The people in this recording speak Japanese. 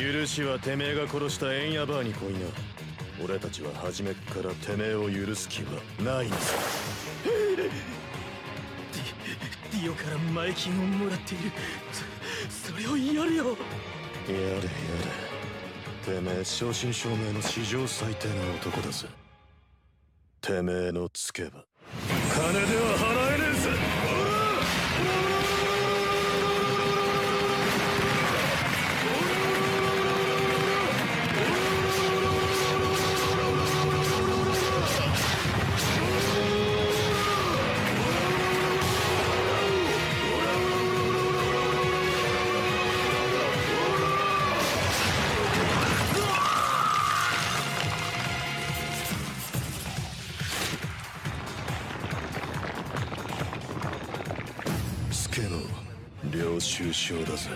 許しはてめえが殺したエンヤバーに来いな。俺たちは初めっからてめえを許す気はないんだディディオから前金をもらっている。そそれをやるよ。やれやれ。てめえ正真正銘の史上最低な男だぜ。てめえのつけば。金でつけの領収書だぜ。